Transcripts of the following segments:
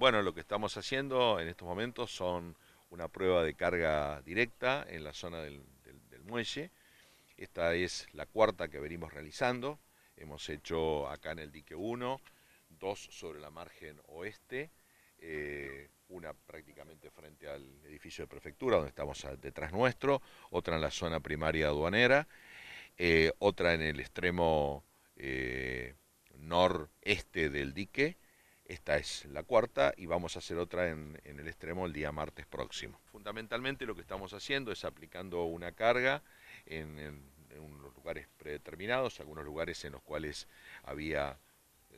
bueno, lo que estamos haciendo en estos momentos son una prueba de carga directa en la zona del, muelle. Esta es la cuarta que venimos realizando. Hemos hecho acá en el dique 1, dos sobre la margen oeste, eh, una prácticamente frente al edificio de prefectura, donde estamos detrás nuestro, otra en la zona primaria aduanera, eh, otra en el extremo eh, noreste del dique, esta es la cuarta y vamos a hacer otra en, el extremo el día martes próximo. Fundamentalmente lo que estamos haciendo es aplicando una carga en, unos lugares predeterminados, algunos lugares en los cuales había,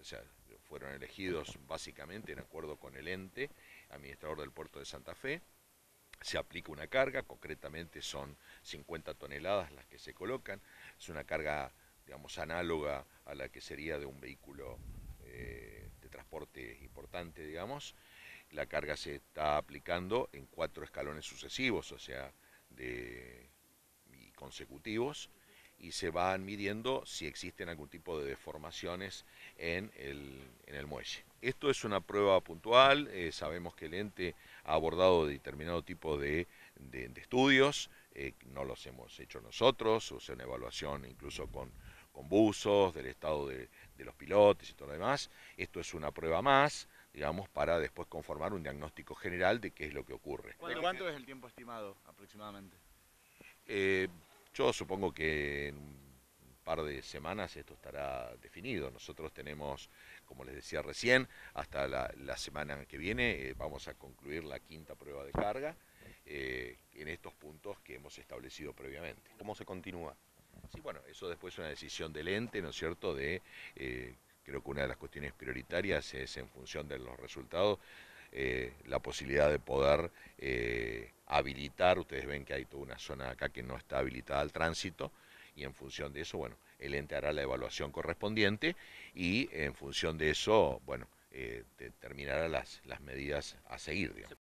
o sea, fueron elegidos básicamente en acuerdo con el ente, administrador del puerto de Santa Fe. Se aplica una carga, concretamente son 50 toneladas las que se colocan, es una carga, digamos, análoga a la que sería de un vehículo eh, transporte importante, digamos, la carga se está aplicando en cuatro escalones sucesivos, o sea, de, consecutivos, y se van midiendo si existen algún tipo de deformaciones en el, en el muelle. Esto es una prueba puntual, eh, sabemos que el ente ha abordado determinado tipo de, de, estudios, eh, no los hemos hecho nosotros, o sea, una evaluación incluso con, con buzos, del estado de, los pilotos y todo lo demás. Esto es una prueba más, digamos, para después conformar un diagnóstico general de qué es lo que ocurre. cuánto es el tiempo estimado aproximadamente? Eh, yo supongo que en un par de semanas esto estará definido. Nosotros tenemos, como les decía recién, hasta la, semana que viene eh, vamos a concluir la quinta prueba de carga eh, en estos puntos que hemos establecido previamente. ¿Cómo se continúa? Sí, bueno, eso después es una decisión del ente, ¿no es cierto? De, eh, creo que una de las cuestiones prioritarias es en función de los resultados, eh, la posibilidad de poder eh, habilitar, ustedes ven que hay toda una zona acá que no está habilitada al tránsito, y en función de eso, bueno, el ente hará la evaluación correspondiente y en función de eso, bueno, determinará las, las medidas a seguir, digamos.